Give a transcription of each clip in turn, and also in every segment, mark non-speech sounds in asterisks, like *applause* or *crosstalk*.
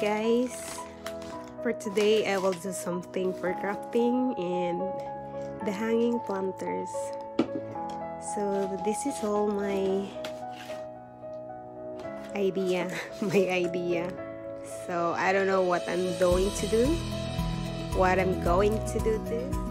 guys. For today I will do something for crafting and the hanging planters. So this is all my idea *laughs* my idea. So I don't know what I'm going to do what I'm going to do this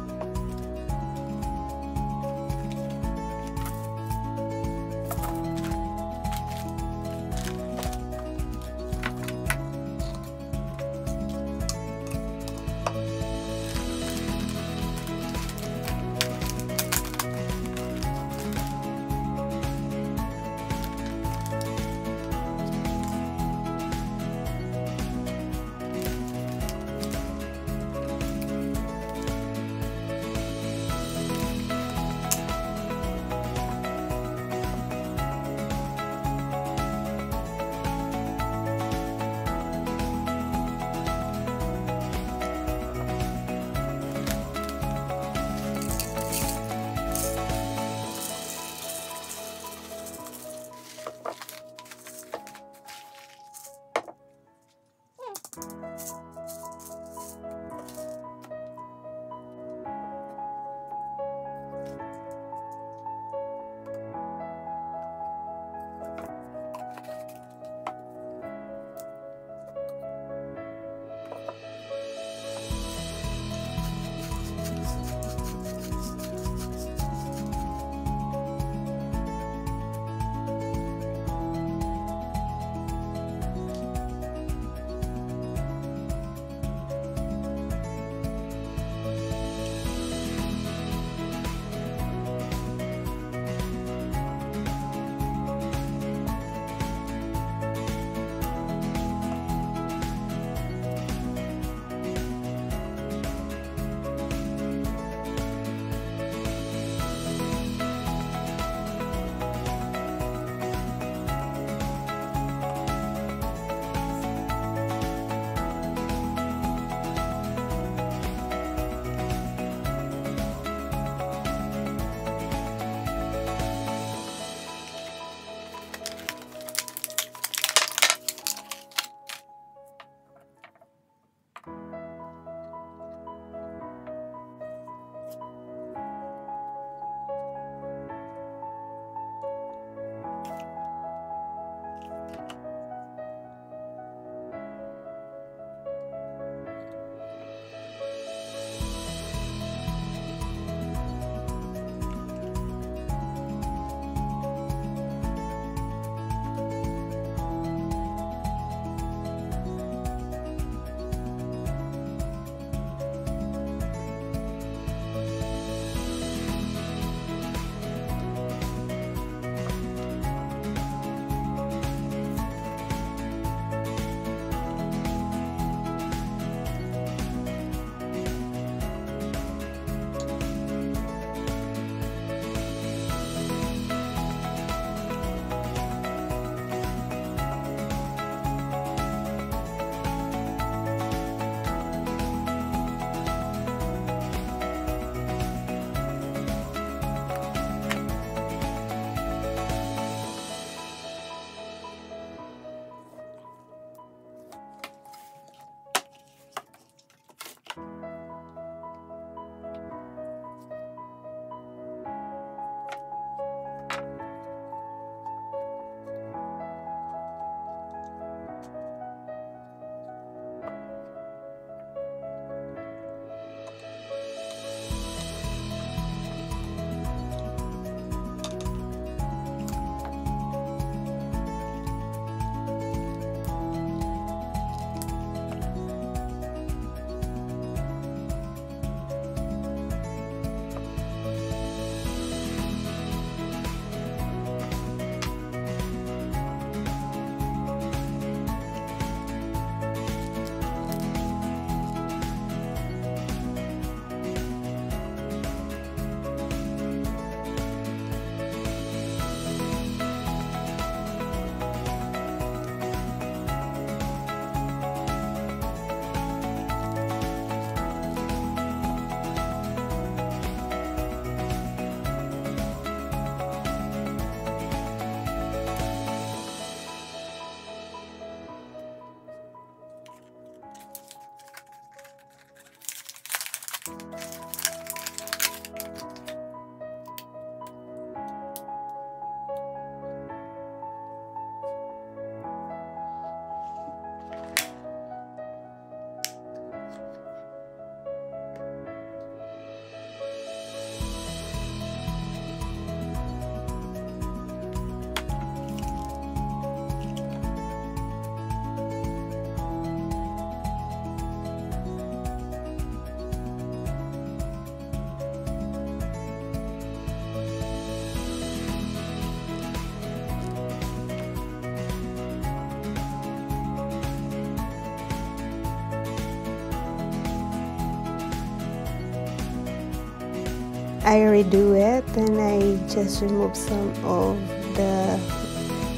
I redo it and I just remove some of the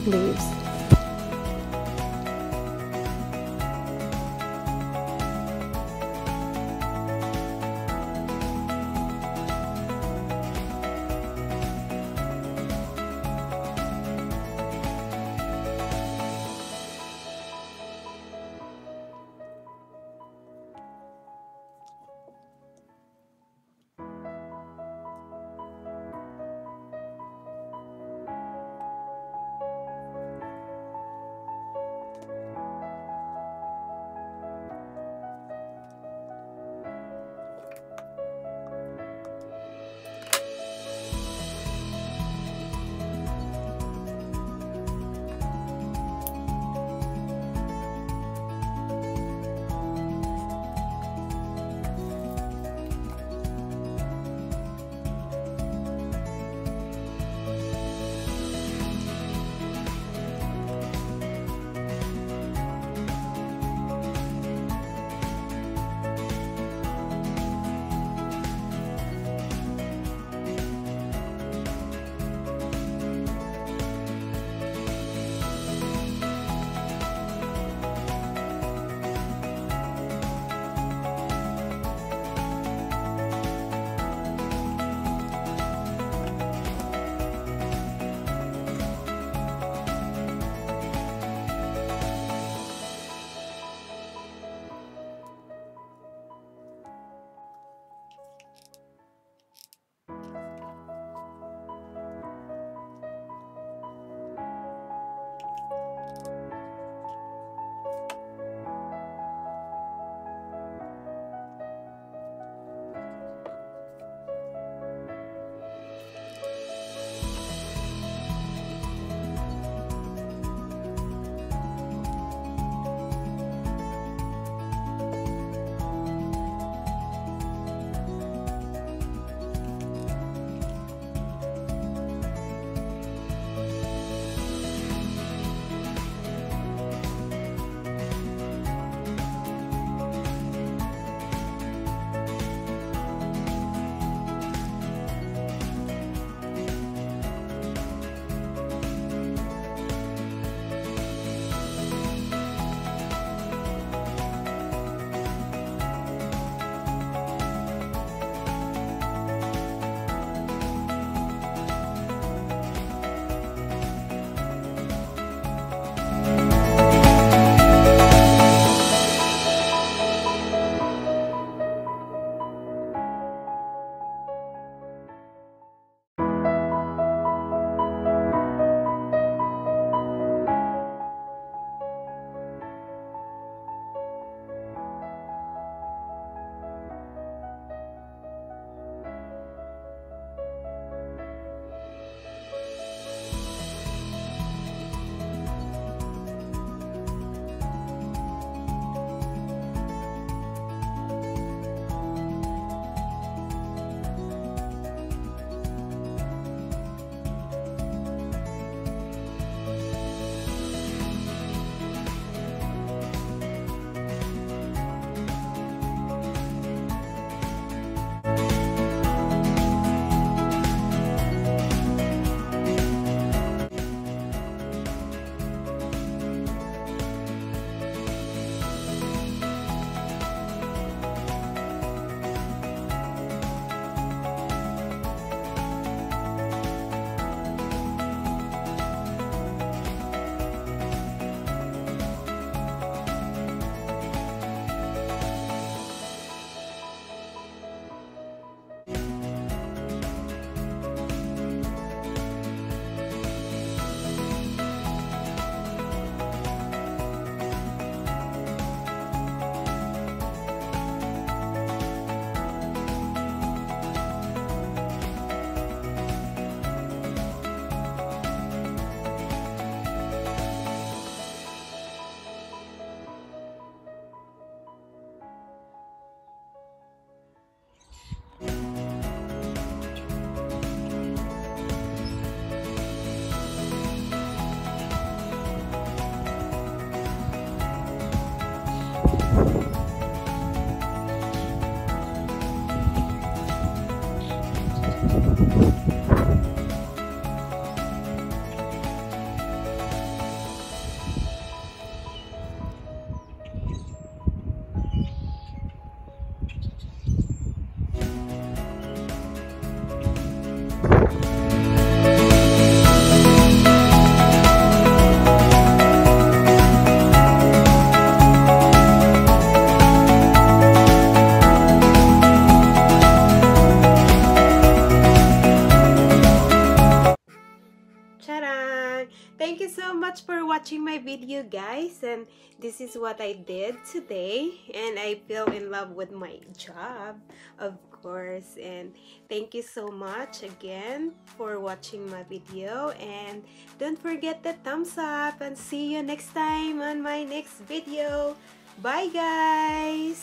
leaves much for watching my video guys. And this is what I did today. And I fell in love with my job of course. And thank you so much again for watching my video. And don't forget the thumbs up. And see you next time on my next video. Bye guys